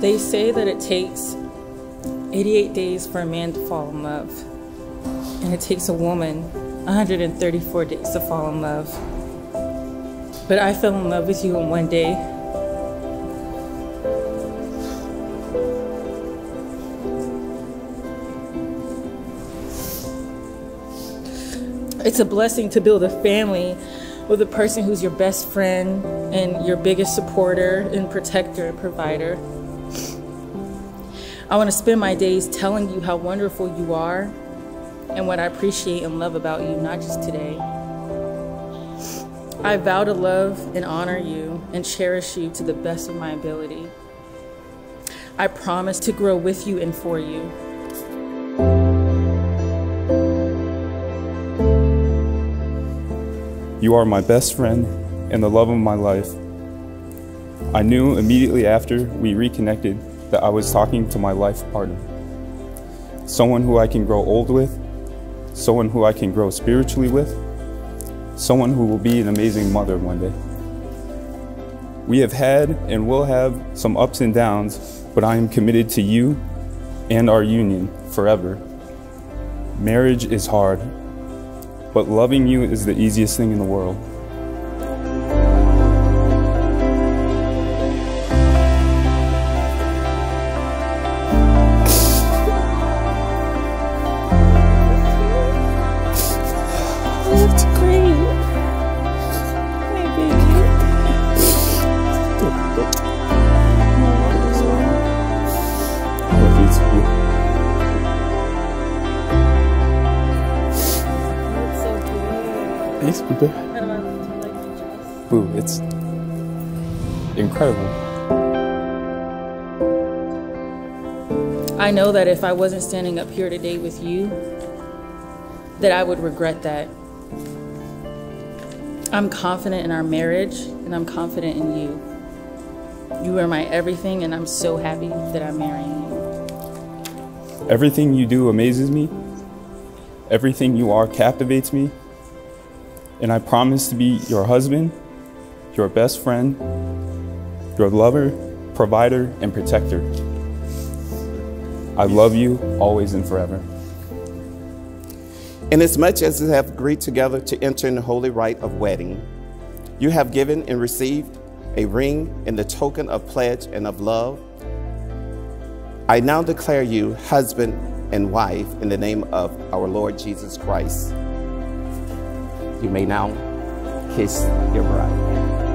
They say that it takes 88 days for a man to fall in love, and it takes a woman 134 days to fall in love. But I fell in love with you in one day. It's a blessing to build a family with a person who's your best friend and your biggest supporter and protector and provider. I want to spend my days telling you how wonderful you are and what I appreciate and love about you, not just today. I vow to love and honor you and cherish you to the best of my ability. I promise to grow with you and for you. You are my best friend and the love of my life. I knew immediately after we reconnected that I was talking to my life partner. Someone who I can grow old with, someone who I can grow spiritually with, someone who will be an amazing mother one day. We have had and will have some ups and downs, but I am committed to you and our union forever. Marriage is hard, but loving you is the easiest thing in the world. Good. Thanks, Boo. Do I look? Do you like my dress? Boo, it's incredible. I know that if I wasn't standing up here today with you, that I would regret that. I'm confident in our marriage and I'm confident in you. You are my everything, and I'm so happy that I'm marrying you. Everything you do amazes me. Everything you are captivates me. And I promise to be your husband, your best friend, your lover, provider, and protector. I love you always and forever. Inasmuch as you have agreed together to enter in the holy rite of wedding, you have given and received a ring in the token of pledge and of love. I now declare you husband and wife in the name of our Lord Jesus Christ. You may now kiss your bride.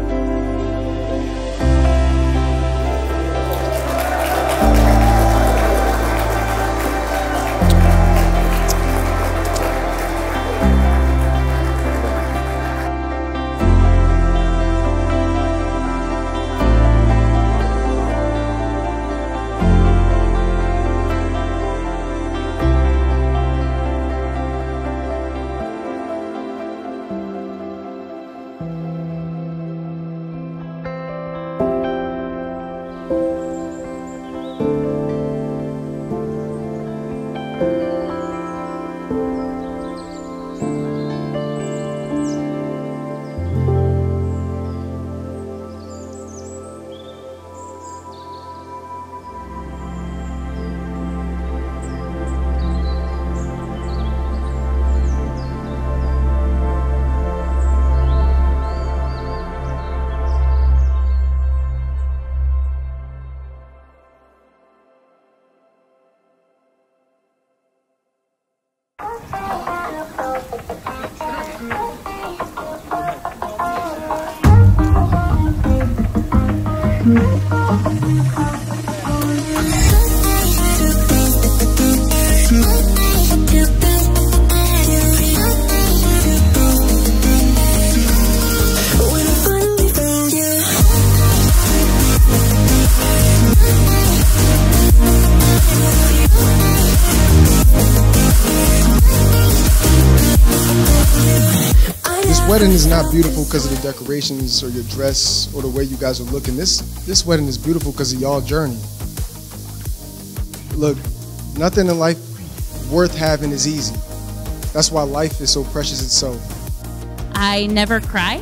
This wedding is not beautiful because of the decorations or your dress or the way you guys are looking. This this wedding is beautiful because of y'all journey. Look, nothing in life worth having is easy. That's why life is so precious itself. I never cry,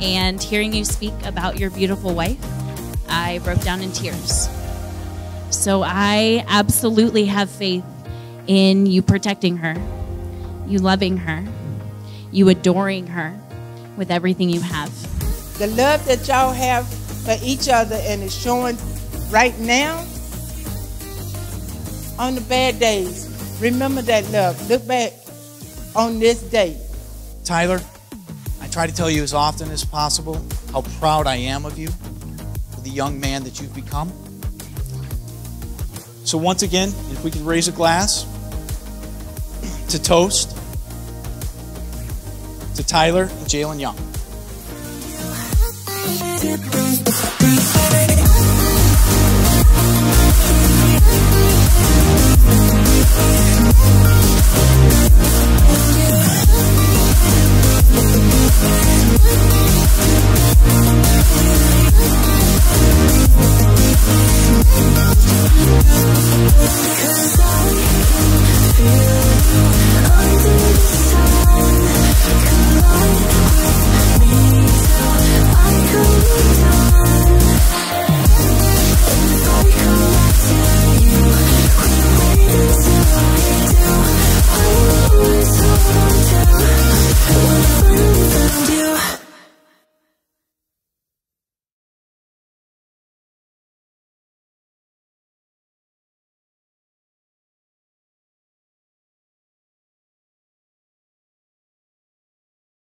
and hearing you speak about your beautiful wife, I broke down in tears. So I absolutely have faith in you protecting her, you loving her, you adoring her with everything you have. The love that y'all have for each other and is showing right now on the bad days. Remember that love. Look back on this day. Tyler, I try to tell you as often as possible how proud I am of you, the young man that you've become. So, once again, if we could raise a glass to toast to Tyler and Jaylynn Young.